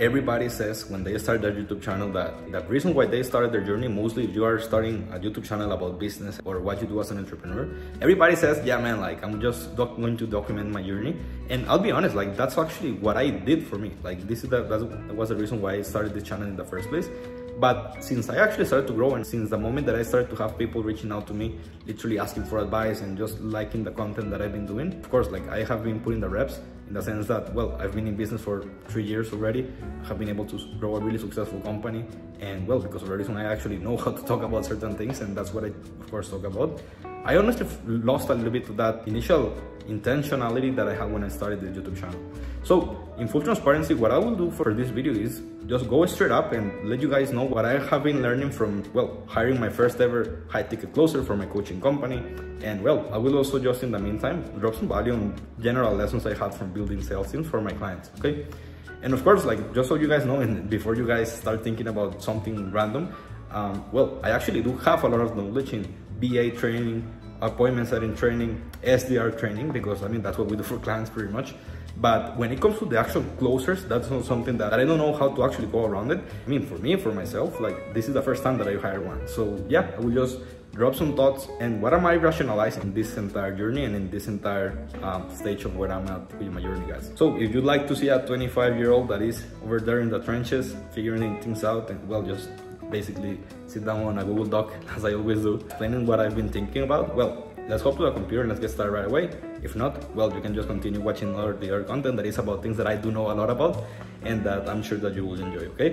Everybody says when they start their YouTube channel that the reason why they started their journey, mostly if you are starting a YouTube channel about business or what you do as an entrepreneur, everybody says, yeah, man, like I'm just going to document my journey. And I'll be honest, like that's actually what I did for me. Like this is the, that was the reason why I started this channel in the first place. But since I actually started to grow and since the moment that I started to have people reaching out to me, literally asking for advice and just liking the content that I've been doing, of course, like I have been putting the reps in the sense that, well, I've been in business for three years already. I have been able to grow a really successful company. And well, because of the reason I actually know how to talk about certain things and that's what I, of course, talk about. I honestly lost a little bit of that initial intentionality that I had when I started the YouTube channel. So in full transparency, what I will do for this video is just go straight up and let you guys know what I have been learning from, well, hiring my first ever high ticket closer for my coaching company. And well, I will also just in the meantime, drop some value on general lessons I had from building sales teams for my clients, okay? And of course, like just so you guys know, and before you guys start thinking about something random, um, well, I actually do have a lot of knowledge in VA training, appointment setting training, SDR training, because I mean, that's what we do for clients pretty much. But when it comes to the actual closers, that's not something that I don't know how to actually go around it. I mean, for me, for myself, like this is the first time that I hire one. So yeah, I will just drop some thoughts and what am I rationalizing in this entire journey and in this entire um, stage of where I'm at with my journey, guys. So if you'd like to see a 25 year old that is over there in the trenches, figuring things out and well, just basically sit down on a Google Doc as I always do, explaining what I've been thinking about, well, let's hop to the computer and let's get started right away. If not, well, you can just continue watching other, the other content that is about things that I do know a lot about and that I'm sure that you will enjoy, okay?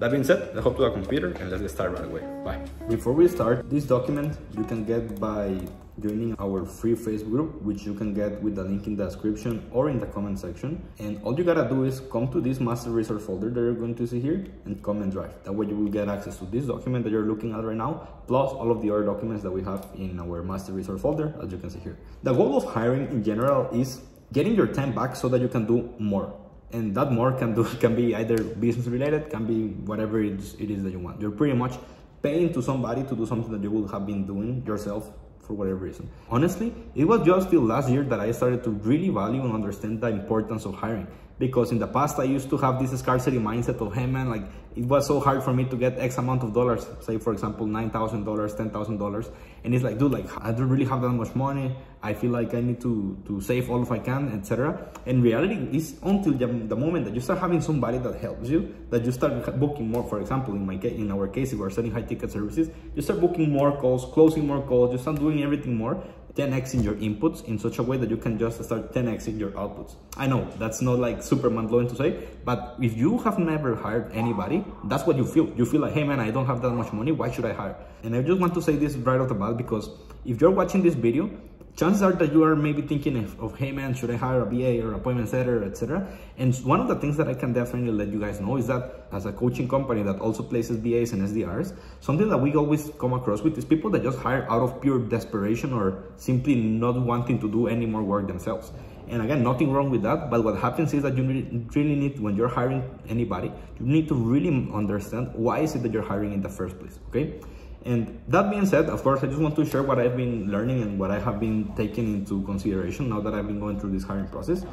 That being said, let's hop to the computer and let's get started right away. Bye. Before we start, this document you can get by joining our free Facebook group, which you can get with the link in the description or in the comment section. And all you gotta do is come to this master resource folder that you're going to see here and comment drive. That way you will get access to this document that you're looking at right now, plus all of the other documents that we have in our master resource folder, as you can see here. The goal of hiring in general is getting your time back so that you can do more and that more can do can be either business related can be whatever it is, it is that you want you're pretty much paying to somebody to do something that you would have been doing yourself for whatever reason. Honestly, it was just till last year that I started to really value and understand the importance of hiring. Because in the past, I used to have this scarcity mindset of, hey man, like it was so hard for me to get X amount of dollars, say for example, $9,000, $10,000. And it's like, dude, like I don't really have that much money. I feel like I need to, to save all if I can, etc. And reality is until the, the, moment that you start having somebody that helps you, that you start booking more, for example, in my case, in our case, if we're selling high ticket services, you start booking more calls, closing more calls, you start doing everything more, 10x in your inputs in such a way that you can just start 10x in your outputs. I know that's not like super mind-blowing to say, but if you have never hired anybody, that's what you feel. You feel like, hey man, I don't have that much money, why should I hire? And I just want to say this right off the bat because if you're watching this video chances are that you are maybe thinking of, of, hey man should i hire a va or appointment setter etc and one of the things that i can definitely let you guys know is that as a coaching company that also places vas and sdrs something that we always come across with is people that just hire out of pure desperation or simply not wanting to do any more work themselves. And again nothing wrong with that but what happens is that you really need when you're hiring anybody you need to really understand why is it that you're hiring in the first place okay and that being said, of course, I just want to share what I've been learning and what I have been taking into consideration now that I've been going through this hiring process.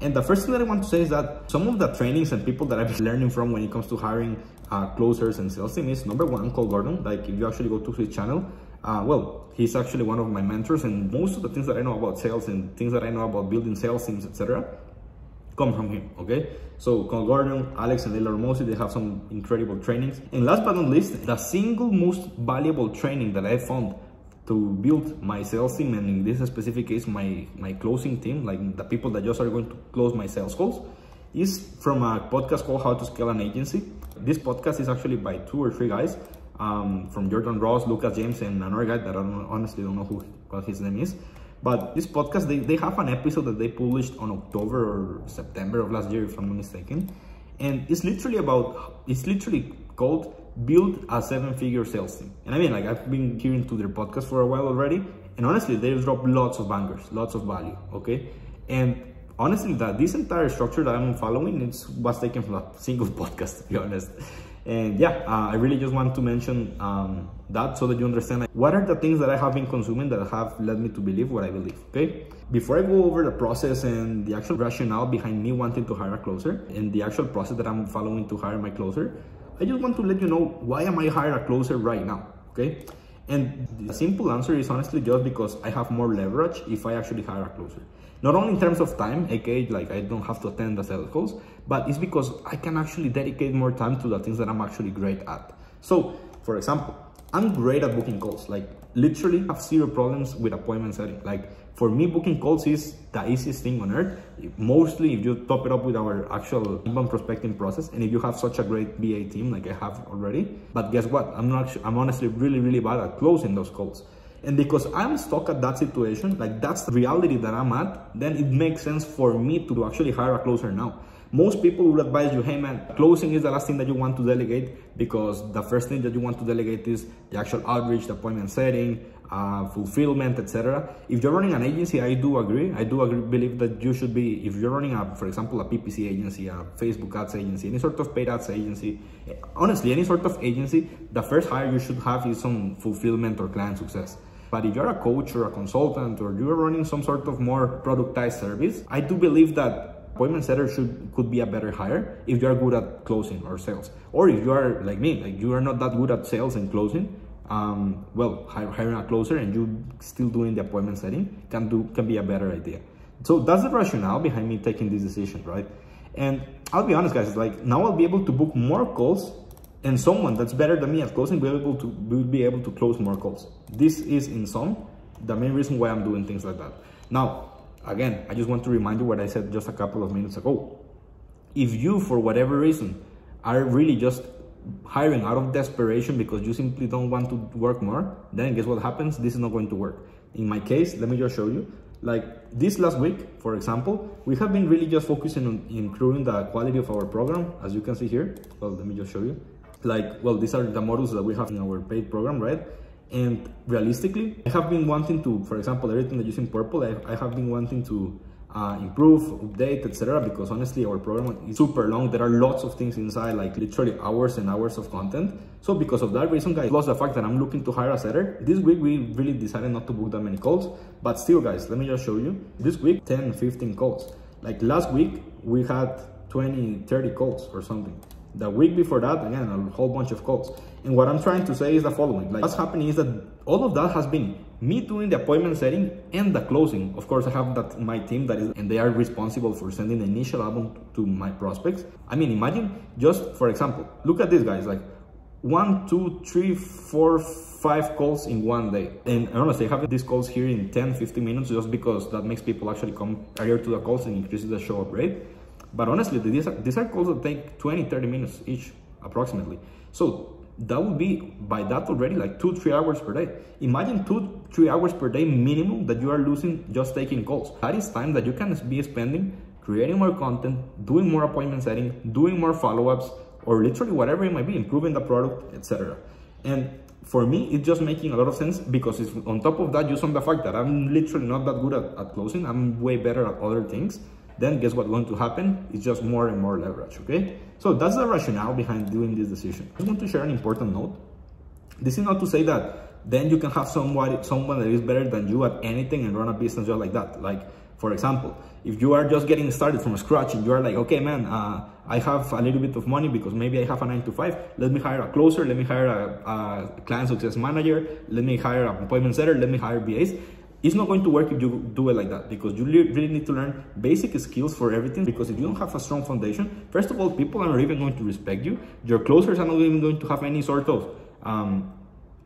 And the first thing that I want to say is that some of the trainings and people that I've been learning from when it comes to hiring uh, closers and sales team is number one, Cole Gordon. Like if you actually go to his channel, uh, well, he's actually one of my mentors and most of the things that I know about sales and things that I know about building sales teams, etc come from him, okay? So Cole Gordon, Alex and Leila Hormozi, they have some incredible trainings. And last but not least, the single most valuable training that I found to build my sales team and in this specific case, my, my closing team, like the people that just are going to close my sales calls, is from a podcast called How to Scale an Agency. This podcast is actually by two or three guys um, from Jordan Ross, Lucas James, and another guy that I don't, honestly don't know who what his name is. But this podcast, they, they have an episode that they published on October or September of last year, if I'm not mistaken. And it's literally about, it's literally called Build a Seven Figure Sales Team. And I mean, like, I've been hearing to their podcast for a while already. And honestly, they've dropped lots of bangers, lots of value, okay? And honestly, that this entire structure that I'm following, it was taken from a single podcast, to be honest. And yeah, uh, I really just want to mention um, that so that you understand like, what are the things that I have been consuming that have led me to believe what I believe, okay? Before I go over the process and the actual rationale behind me wanting to hire a closer and the actual process that I'm following to hire my closer, I just want to let you know why am I hire a closer right now, okay? And the simple answer is honestly just because I have more leverage if I actually hire a closer. Not only in terms of time, aka like I don't have to attend the sales calls, but it's because I can actually dedicate more time to the things that I'm actually great at. So, for example, I'm great at booking calls. Like literally have zero problems with appointment setting. Like for me, booking calls is the easiest thing on earth. Mostly if you top it up with our actual inbound prospecting process, and if you have such a great VA team like I have already. But guess what? I'm not. I'm honestly really, really bad at closing those calls. And because I'm stuck at that situation, like that's the reality that I'm at, then it makes sense for me to actually hire a closer now. Most people would advise you, hey man, closing is the last thing that you want to delegate because the first thing that you want to delegate is the actual outreach, the appointment setting, uh, fulfillment, etc. If you're running an agency, I do agree. I do agree, believe that you should be, if you're running a, for example, a PPC agency, a Facebook ads agency, any sort of paid ads agency, honestly, any sort of agency, the first hire you should have is some fulfillment or client success. But if you're a coach or a consultant or you're running some sort of more productized service, I do believe that appointment setter should could be a better hire if you are good at closing or sales. Or if you are like me, like you are not that good at sales and closing, um, well, hiring a closer and you still doing the appointment setting can do can be a better idea. So that's the rationale behind me taking this decision, right? And I'll be honest, guys, like now I'll be able to book more calls and someone that's better than me at closing will be able to will be able to close more calls. This is in sum the main reason why I'm doing things like that. Now, again, I just want to remind you what I said just a couple of minutes ago. If you, for whatever reason, are really just hiring out of desperation because you simply don't want to work more, then guess what happens? This is not going to work. In my case, let me just show you. Like this last week, for example, we have been really just focusing on improving the quality of our program, as you can see here. Well, let me just show you. Like, well, these are the models that we have in our paid program, right? And realistically, I have been wanting to, for example, everything that in purple, I, I have been wanting to uh, improve, update, etc. Because honestly, our program is super long. There are lots of things inside, like literally hours and hours of content. So because of that reason, guys, plus the fact that I'm looking to hire a setter, this week we really decided not to book that many calls. But still, guys, let me just show you. This week, 10, 15 calls. Like last week, we had 20, 30 calls or something. The week before that, again, a whole bunch of calls. And what I'm trying to say is the following. Like what's happening is that all of that has been me doing the appointment setting and the closing. Of course, I have that my team that is, and they are responsible for sending the initial outbound to my prospects. I mean, imagine just for example, look at these guys, like one, two, three, four, five calls in one day. And honestly, having these calls here in 10, 15 minutes just because that makes people actually come earlier to the calls and increases the show up rate. But honestly, these are, these are calls that take 20, 30 minutes each, approximately. So that would be by that already like two, three hours per day. Imagine two, three hours per day minimum that you are losing just taking calls. That is time that you can be spending creating more content, doing more appointment setting, doing more follow-ups, or literally whatever it might be, improving the product, etc. And for me, it's just making a lot of sense because it's on top of that, just on the fact that I'm literally not that good at, at closing, I'm way better at other things then guess what's going to happen? It's just more and more leverage, okay? So that's the rationale behind doing this decision. I want to share an important note. This is not to say that then you can have someone, someone that is better than you at anything and run a business just like that. Like, for example, if you are just getting started from scratch and you are like, okay, man, uh, I have a little bit of money because maybe I have a nine to five. Let me hire a closer. Let me hire a, a client success manager. Let me hire an appointment setter. Let me hire VAs it's not going to work if you do it like that because you really need to learn basic skills for everything because if you don't have a strong foundation first of all people are not even going to respect you. Your closers are not even going to have any sort of um,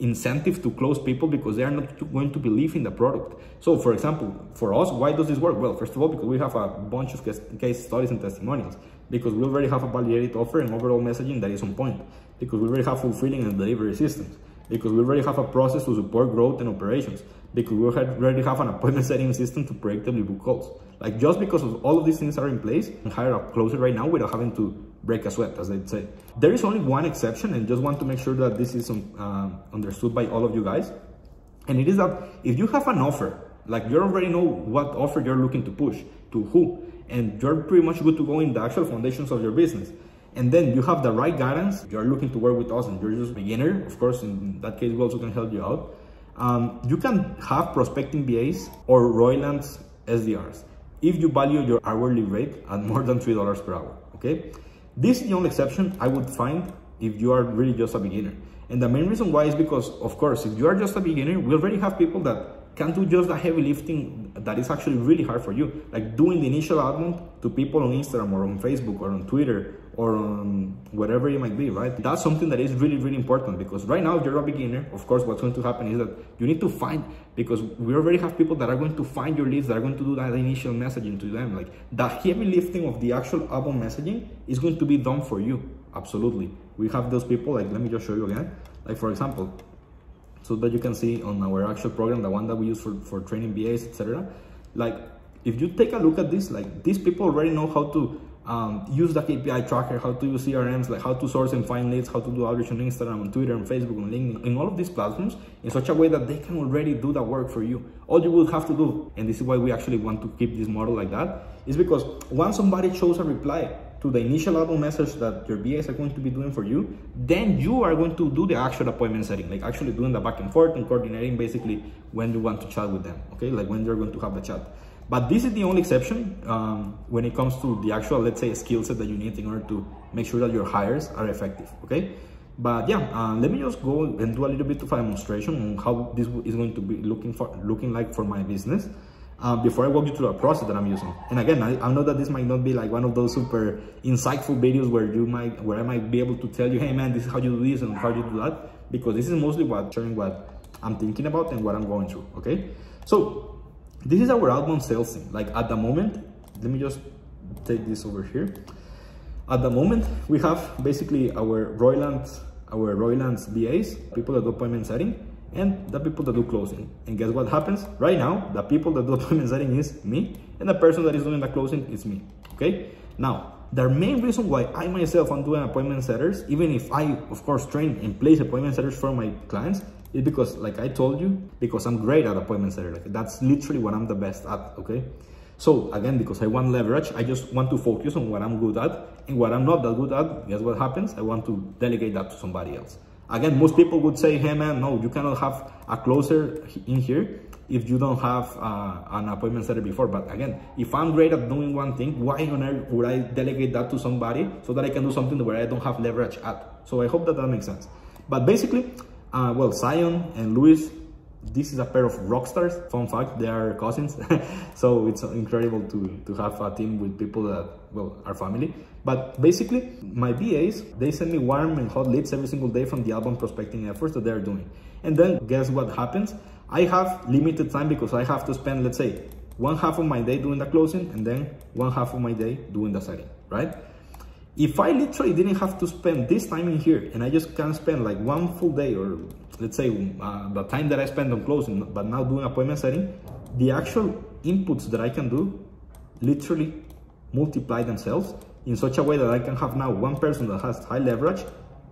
incentive to close people because they are not going to believe in the product. So for example for us why does this work? Well first of all because we have a bunch of case studies and testimonials because we already have a validated offer and overall messaging that is on point because we already have fulfilling and delivery systems because we already have a process to support growth and operations because we already have an appointment setting system to predictably book calls. Like just because of all of these things are in place, and hire a closer right now without having to break a sweat, as they'd say. There is only one exception, and just want to make sure that this is um, understood by all of you guys. And it is that if you have an offer, like you already know what offer you're looking to push to who, and you're pretty much good to go in the actual foundations of your business, and then you have the right guidance, you're looking to work with us and you're just a beginner, of course, in that case, we also can help you out. Um, you can have prospecting VAs or Roiland's SDRs if you value your hourly rate at more than $3 per hour, okay? This is the only exception I would find if you are really just a beginner. And the main reason why is because, of course, if you are just a beginner, we already have people that can do just the heavy lifting that is actually really hard for you. Like doing the initial outbound to people on Instagram or on Facebook or on Twitter or on whatever it might be, right? That's something that is really, really important because right now, if you're a beginner, of course, what's going to happen is that you need to find, because we already have people that are going to find your leads, that are going to do that initial messaging to them. Like the heavy lifting of the actual outbound messaging is going to be done for you. Absolutely. We have those people, like, let me just show you again. Like for example, so that you can see on our actual program, the one that we use for, for training VAs, etc. Like if you take a look at this, like these people already know how to um, use the KPI tracker, how to use CRMs, like how to source and find leads, how to do outreach on Instagram, on Twitter, on Facebook, on LinkedIn, in all of these platforms in such a way that they can already do the work for you. All you will have to do, and this is why we actually want to keep this model like that, is because once somebody shows a reply to the initial outbound message that your VAs are going to be doing for you, then you are going to do the actual appointment setting, like actually doing the back and forth and coordinating basically when you want to chat with them, okay? Like when you're going to have the chat. But this is the only exception um, when it comes to the actual, let's say, skill set that you need in order to make sure that your hires are effective, okay? But yeah, uh, let me just go and do a little bit of a demonstration on how this is going to be looking for looking like for my business uh, before I walk you through the process that I'm using. And again, I, I, know that this might not be like one of those super insightful videos where you might, where I might be able to tell you, hey man, this is how you do this and how you do that, because this is mostly what sharing what I'm thinking about and what I'm going through. Okay, so this is our outbound sales team. Like at the moment, let me just take this over here. At the moment, we have basically our Roiland's, our Roiland's VAs, people that do appointment setting and the people that do closing. And guess what happens? Right now, the people that do appointment setting is me, and the person that is doing the closing is me, okay? Now, the main reason why I myself am doing appointment setters, even if I, of course, train and place appointment setters for my clients, is because, like I told you, because I'm great at appointment setter. Like that's literally what I'm the best at, okay? So again, because I want leverage, I just want to focus on what I'm good at, and what I'm not that good at, guess what happens? I want to delegate that to somebody else. Again, most people would say, hey man, no, you cannot have a closer in here if you don't have uh, an appointment setter before. But again, if I'm great at doing one thing, why on earth would I delegate that to somebody so that I can do something where I don't have leverage at? So I hope that that makes sense. But basically, uh, well, Zion and Luis this is a pair of rock stars. Fun fact, they are cousins. so it's incredible to, to have a team with people that, well, are family. But basically, my VAs, they send me warm and hot leads every single day from the outbound prospecting efforts that they're doing. And then guess what happens? I have limited time because I have to spend, let's say, one half of my day doing the closing and then one half of my day doing the setting, right? If I literally didn't have to spend this time in here and I just can spend like one full day or let's say uh, the time that I spend on closing, but now doing appointment setting, the actual inputs that I can do literally multiply themselves in such a way that I can have now one person that has high leverage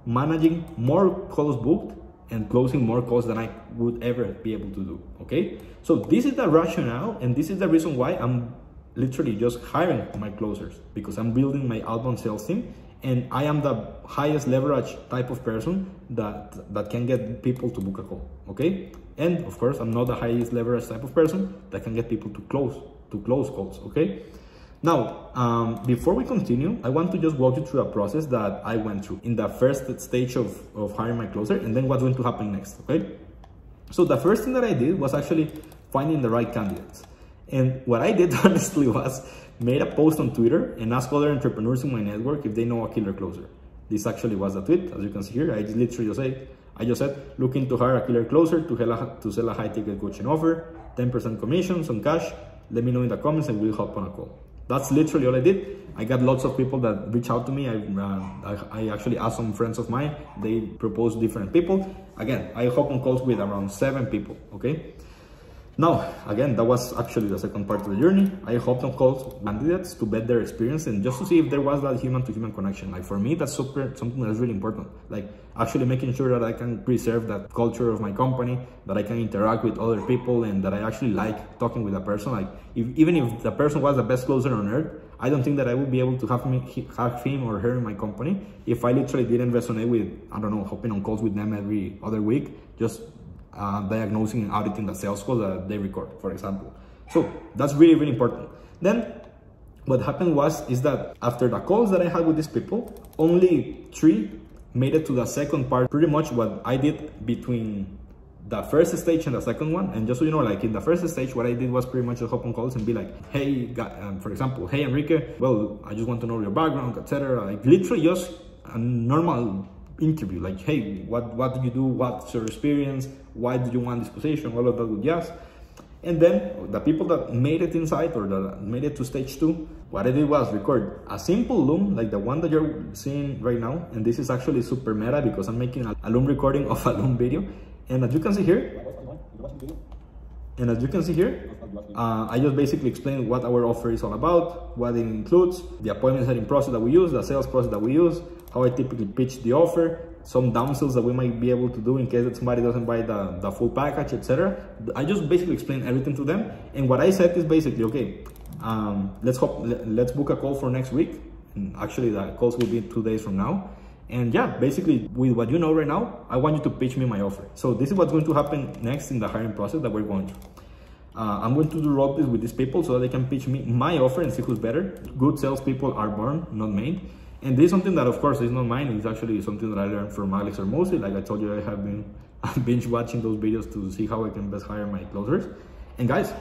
managing more calls booked and closing more calls than I would ever be able to do. Okay. So this is the rationale and this is the reason why I'm literally just hiring my closers because I'm building my outbound sales team and I am the highest leverage type of person that that can get people to book a call. Okay, and of course I'm not the highest leverage type of person that can get people to close to close calls. Okay. Now, um, before we continue, I want to just walk you through a process that I went through in the first stage of, of hiring my closer and then what's going to happen next, okay? So the first thing that I did was actually finding the right candidates. And what I did honestly was made a post on Twitter and asked other entrepreneurs in my network if they know a killer closer. This actually was the tweet, as you can see here. I literally just said, I just said, looking to hire a killer closer to, a, to sell a high ticket coaching offer, 10% commission, some cash. Let me know in the comments and we'll hop on a call. That's literally all I did. I got lots of people that reach out to me. I, uh, I, I, actually asked some friends of mine. They proposed different people. Again, I hop on calls with around seven people, okay? Now, again, that was actually the second part of the journey. I hopped on calls candidates to bet their experience and just to see if there was that human to human connection. Like for me, that's super something that's really important. Like actually making sure that I can preserve that culture of my company, that I can interact with other people and that I actually like talking with a person. Like if, even if the person was the best closer on earth, I don't think that I would be able to have me have him or her in my company if I literally didn't resonate with I don't know hopping on calls with them every other week, just uh, diagnosing and auditing the sales calls that they record, for example. So that's really really important. Then what happened was is that after the calls that I had with these people, only three made it to the second part. Pretty much what I did between the first stage and the second one. And just so you know, like in the first stage, what I did was pretty much just hop on calls and be like, hey, um, for example, hey, Enrique, well, I just want to know your background, etc. Like literally just a normal interview. Like, hey, what, what did you do? What's your experience? Why did you want this position? All of that good yes. And then the people that made it inside or that made it to stage two, what I did was record a simple loom like the one that you're seeing right now. And this is actually super meta because I'm making a loom recording of a loom video. And as you can see here, and as you can see here, uh, I just basically explained what our offer is all about, what it includes, the appointment setting process that we use, the sales process that we use, how I typically pitch the offer, some downsells that we might be able to do in case that somebody doesn't buy the, the full package, etc. I just basically explain everything to them. And what I said is basically, okay, um, let's hope, let's book a call for next week. And actually, the calls will be two days from now. And yeah, basically with what you know right now, I want you to pitch me my offer. So this is what's going to happen next in the hiring process that we're going through. Uh, I'm going to do role this with these people so that they can pitch me my offer and see who's better. Good salespeople are born, not made. And this is something that, of course, is not mine. It's actually something that I learned from Alex Hormozi. Like I told you, I have been binge watching those videos to see how I can best hire my closers. And guys,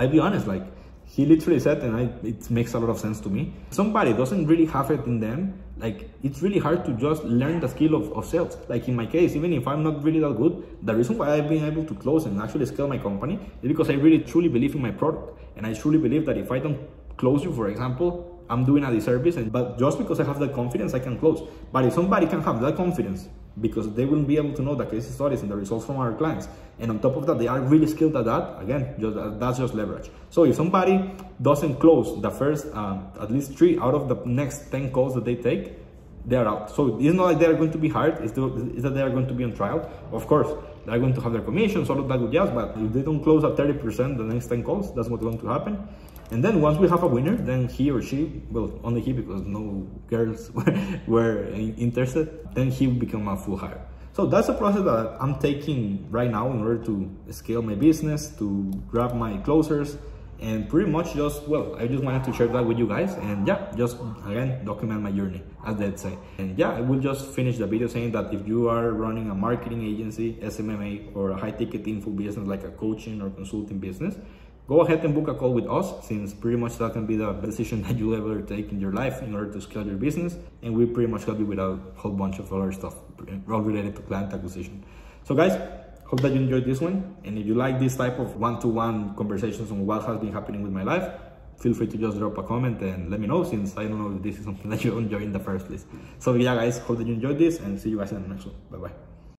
I'll be honest, like he literally said, and I, it makes a lot of sense to me. Somebody doesn't really have it in them. Like it's really hard to just learn the skill of, of sales. Like in my case, even if I'm not really that good, the reason why I've been able to close and actually scale my company is because I really truly believe in my product. And I truly believe that if I don't close you, for example, I'm doing a disservice. And but just because I have that confidence, I can close. But if somebody can have that confidence because they will be able to know the case studies and the results from our clients. And on top of that, they are really skilled at that. Again, just, uh, that's just leverage. So if somebody doesn't close the first, um, at least three out of the next 10 calls that they take, they're out. So it's not like they're going to be hired, it's, the, it's that they are going to be on trial. Of course, they're going to have their commissions, all of that good jazz, but if they don't close at 30% the next 10 calls, that's what's going to happen. And then once we have a winner, then he or she, well, only he because no girls were interested, then he will become a full hire. So that's a process that I'm taking right now in order to scale my business, to grab my closers, and pretty much just, well, I just wanted to share that with you guys. And yeah, just again, document my journey, as they say. And yeah, I will just finish the video saying that if you are running a marketing agency, SMMA, or a high ticket info business like a coaching or consulting business, go ahead and book a call with us since pretty much that can be the decision that you'll ever take in your life in order to scale your business and we pretty much help you with a whole bunch of other stuff all related to client acquisition. So guys hope that you enjoyed this one and if you like this type of one-to-one -one conversations on what has been happening with my life feel free to just drop a comment and let me know since i don't know if this is something that you enjoy in the first place. So yeah guys hope that you enjoyed this and see you guys in the next one. Bye bye